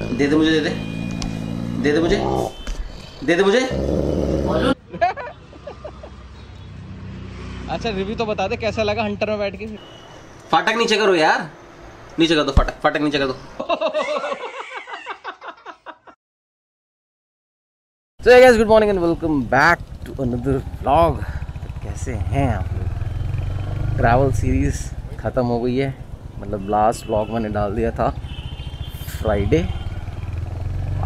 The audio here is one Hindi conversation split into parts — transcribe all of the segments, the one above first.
दे दे मुझे दे दे। दे दे मुझे। दे दे मुझे। अच्छा रिव्यू तो बता दे कैसा लगा हंटर में बैठ के? फाटक नीचे करो यार। नीचे कर दो फाटक फाटक नीचे कर दो। Guys, good morning and welcome back to another vlog. तो कैसे हैं आप लोग? ट्रैवल सीरीज़ ख़त्म हो गई है। मतलब लास्ट व्लॉग मैंने डाल दिया था फ्राइडे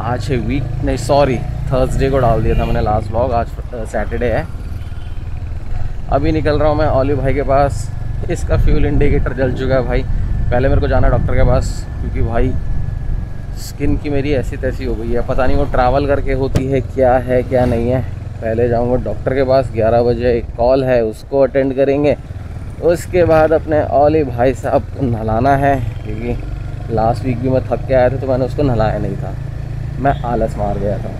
आज है वीक नहीं सॉरी थर्सडे को डाल दिया था मैंने लास्ट ब्लॉग आज सैटरडे है। अभी निकल रहा हूँ मैं ओली भाई के पास। इसका फ्यूल इंडिकेटर जल चुका है भाई। पहले मेरे को जाना डॉक्टर के पास, क्योंकि भाई स्किन की मेरी ऐसी तैसी हो गई है। पता नहीं वो ट्रैवल करके होती है, क्या है, क्या नहीं है। पहले जाऊँगा डॉक्टर के पास 11 बजे एक कॉल है, उसको अटेंड करेंगे। उसके बाद अपने ओली भाई साहब को नहलाना है, क्योंकि लास्ट वीक भी मैं थक के आया था तो मैंने उसको नहलाया नहीं था। मैं आलस मार गया था।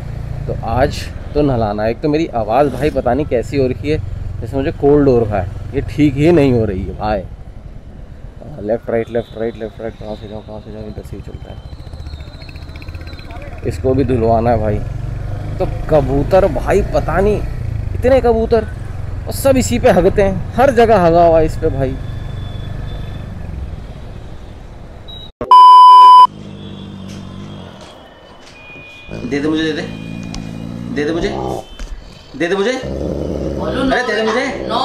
तो आज तो नहलाना एक तो मेरी आवाज़ भाई पता नहीं कैसी हो रखी है। जैसे मुझे कोल्ड हो रखा है। ये ठीक ही नहीं हो रही है भाई। Left right left right left right कहाँ से जाऊँ, कहाँ से जाऊँ, इधर से ही चलता है। इसको भी धुलवाना है भाई। तो कबूतर भाई पता नहीं, इतने कबूतर और सब इसी पे हगते हैं। हर जगह हगा हुआ है इस पर भाई। दे दे मुझे दे दे। दे दे मुझे। दे दे मुझे। बोलो अरे दे दे मुझे। नो।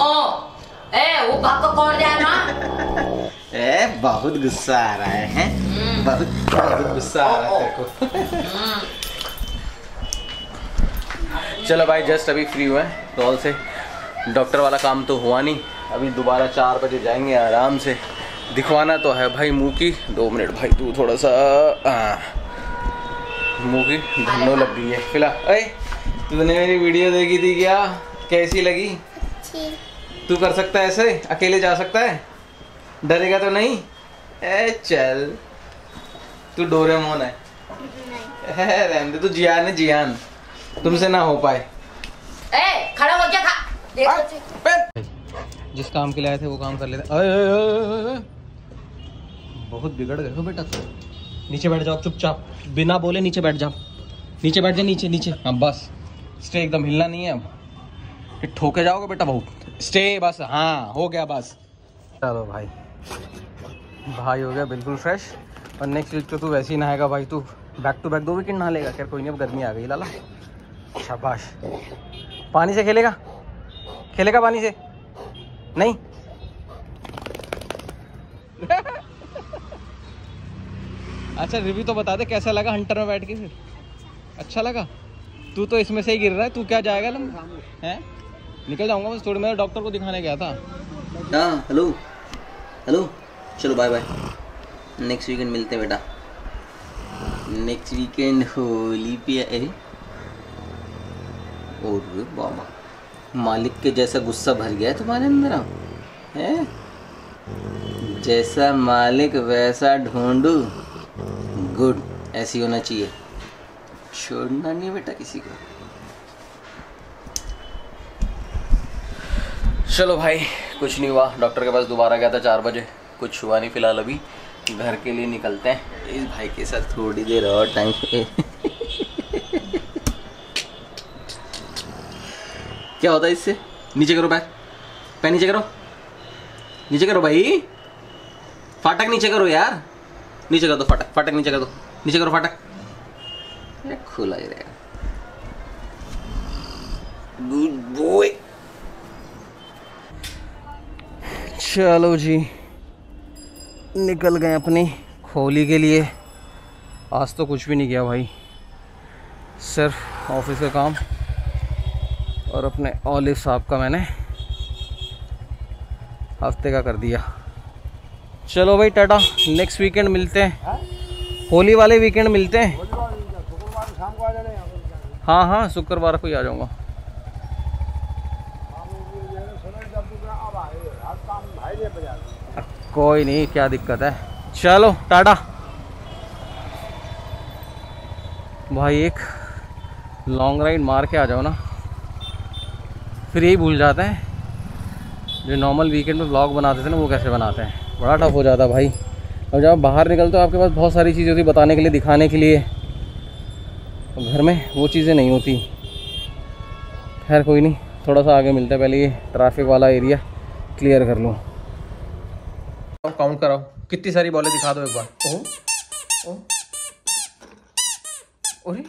ए वो पापा कौन जा ना? ए बहुत गुस्सा आ रहा है हैं? बहुत बहुत गुस्सा आ रहा है तेरे को। चलो भाई जस्ट अभी फ्री हुए हैं कॉल से। डॉक्टर वाला काम तो हुआ नहीं। अभी दोबारा चार बजे जाएँगे आराम से। दिखवाना तो है भाई मुँह की। दो मिनट भाई तू थोड़ा सा आ, मुँह की धन्नो लग गई है। फ़िलहाल अरे तूने मेरी वीडियो देखी थी क्या? कैसी लगी? तू कर सकता है ऐसे? अकेले जा सकता है? डरेगा तो नहीं? ए चल। तू डोरेमोन है। है, रहने दे तू जियान है जियान। तुमसे ना हो पाए। ए खड़ा हो जा खा। जिस काम के लिए आए थे वो काम कर लेते। बहुत बिगड़ गए हो बेटा। तुम नीचे बैठ जाओ चुपचाप। बिना बोले नीचे बैठ जाओ। नीचे बैठ जा नीचे नीचे। हाँ बस। स्टे एकदम हिलना नहीं है अब। ठोके जाओगे बेटा बहुत। स्टे बस हाँ हो गया बस। चलो भाई। भाई हो गया बिल्कुल फ्रेश और नेक्स्ट वीक तो तू वैसे ही नहाएगा भाई तू बैक टू बैक दो वीकेंड नहा लेगा। खैर कोई नहीं अब गर्मी आ गई लाला। शाबाश। पानी से खेलेगा? खेलेगा पानी से? नहीं? अच्छा रिव्यू तो बता दे, कैसा लगा हंटर में बैठ के फिर? अच्छा लगा? तू तो इसमें से ही गिर रहा है, तू क्या जाएगा लम? हैं? निकल जाऊँगा बस, थोड़ी मैं डॉक्टर को दिखाने गया था। हाँ हेलो हेलो चलो बाय बाय नेक्स्ट वीकेंड मिलते हैं बेटा। नेक्स्ट वीकेंड होली पे और बाबा, मालिक के जैसा गुस्सा भर गया है तुम्हारे अंदर? हैं? जैसा मालिक वैसा ढूंढू। गुड, ऐसी होना चाहिए। छोड़ना नहीं बेटा किसी को। चलो भाई, कुछ नहीं हुआ। डॉक्टर के पास दोबारा गया था चार बजे। कुछ हुआ नहीं फ़िलहाल अभी। घर के लिए निकलते हैं। इस भाई के साथ थोड़ी देर और टाइम क्या होता है इससे? नीचे करो पैर पैर नीचे करो। नीचे करो भाई। फाटक नीचे करो यार। नीचे कर दो फाटक फाटक नीचे कर दो, नीचे करो फाटक। खुला ही रहेगा। गुड बॉय चलो जी, निकल गए अपनी खोली के लिए। आज तो कुछ भी नहीं किया भाई। सिर्फ़ ऑफ़िस का काम और अपने ऑलिव साहब का मैंने हफ़्ते का कर दिया। चलो भाई, टाटा। नेक्स्ट वीकेंड मिलते हैं। होली वाले वीकेंड मिलते हैं। हाँ हाँ शुक्रवार को ही आ जाऊँगा। कोई नहीं, क्या दिक्कत है। चलो, टाटा। भाई, एक लॉन्ग राइड मार के आ जाओ ना। फिर यही भूल जाते हैं। जो नॉर्मल वीकेंड में ब्लॉग बनाते थे ना, वो कैसे बनाते हैं? बड़ा टफ हो जाता भाई। अब जब बाहर निकलते हो, आपके पास बहुत सारी चीज़ें होती बताने के लिए, दिखाने के लिए। घर में वो चीज़ें नहीं होती। खैर, कोई नहीं थोड़ा सा आगे मिलता है पहले ये ट्रैफ़िक वाला एरिया क्लियर कर लूँ। काउंट कराओ, कितनी सारी बॉलें दिखा दो एक बार। ओ ओ अरे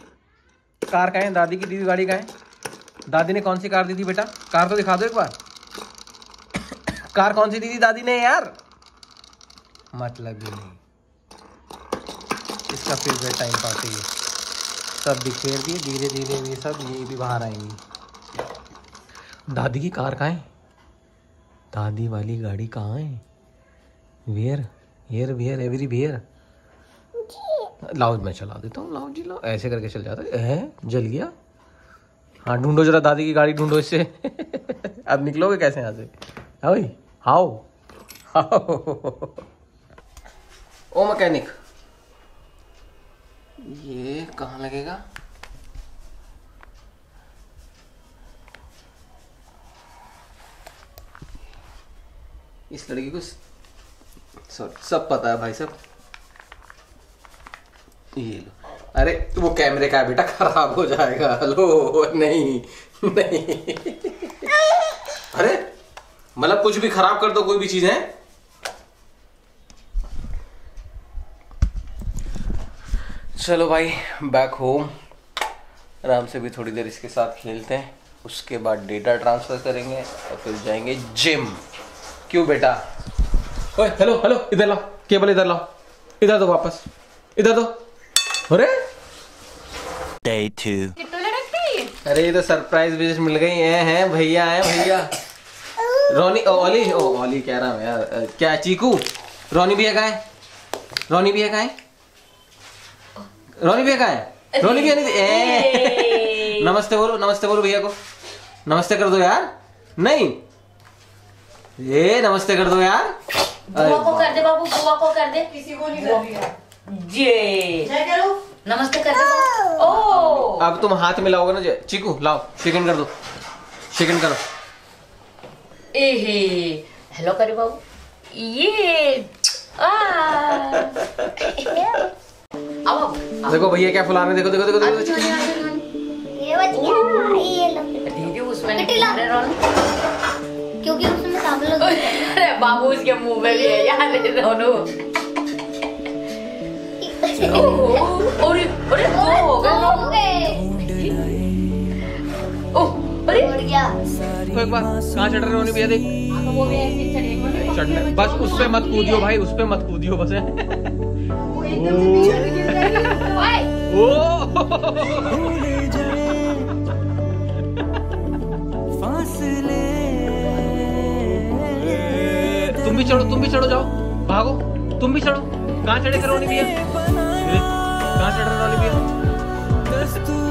कार का है, दादी की दीदी गाड़ी का है। दादी ने कौन सी कार दी थी बेटा? कार तो दिखा दो एक बार। कार कौन सी दी थी दादी ने यार? मतलब ही नहीं। इसका फिर फेवरेट टाइम पार्टी है सब बिखेर दिए धीरे धीरे ये सब, ये भी बाहर आएँगी। दादी की कार कहाँ है? दादी वाली गाड़ी कहाँ है? Where here where everywhere लाउज मैं चला देता हूँ, लाओ जी, लाओ। ऐसे करके चल जाता है। जल गया? हाँ ढूंढो जरा दादी की गाड़ी, ढूंढो इससे अब निकलोगे कैसे यहाँ से? हाँ भाई हाओ हाओ ओ मैकेनिक। ये कहाँ लगेगा? इस लड़की को सॉरी, सब पता है भाई सब। ये लो। अरे, वो कैमरे का बेटा खराब हो जाएगा। लो, नहीं नहीं। अरे मतलब कुछ भी खराब कर दो, कोई भी चीज़ है? चलो भाई बैक होम आराम से भी थोड़ी देर इसके साथ खेलते हैं. उसके बाद डेटा ट्रांसफ़र करेंगे और फिर जाएँगे जिम क्यों बेटा? ओए हेलो हेलो इधर लाओ. केबल इधर लाओ. इधर दो वापस. इधर दो. अरे! Day two. अरे ये तो सरप्राइज़ विज़िट मिल गई है हैं भैया हैं भैया. रोनी ओ, ओली ओ ओली कह रहा हूँ यार. क्या चीकू? रोनी भैया कहाँ है? रोनी भैया कहाँ है? रोनी भैया कहाँ है? रोनी भैया नहीं ए, नमस्ते बोलो नमस्ते बोलो भैया को। नमस्ते कर दो यार। नहीं। ये नमस्ते कर दो यार। बुआ को कर दे बाबू बुआ को कर दे। किसी को नहीं कर दिया। जे। करो। नमस्ते कर दे। ओ। अब तुम हाथ मिलाओगे ना जे- चीकू लाओ। शेकन कर दो। शेकन करो। ए हे। हेलो करे बाबू। ये। आ। देखो भैया क्या फुला रहे देखो देखो देखो देखो, ये बच गया ये लो। दीदी उसमें क्योंकि उसमें लग अरे बाबू उसके मुँह में भी है यार ये दोनों। ओह, अरे अरे दो हो गए। हो ओह अरे। उड़ गया देखो एक बार कहाँ चढ़ रहे रोनी भैया देख। वो भी ऐसे चढ़ेगा। चढ़ने बस उस पे मत कूदियो भाई उस पे मत कूदियो बस। ओ तुम भी चढ़ो तुम भी चढ़ो जाओ। भागो। तुम भी चढ़ो। कहाँ चढ़े करो भैया? कहाँ चढ़ रहे भैया?